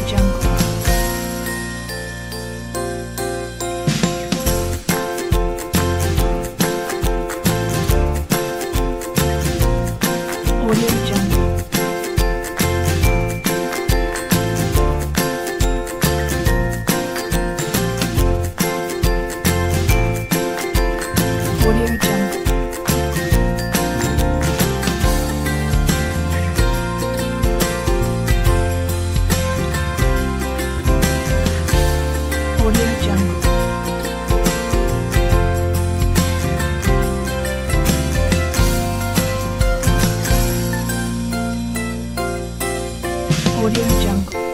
jump. Audio Jungle.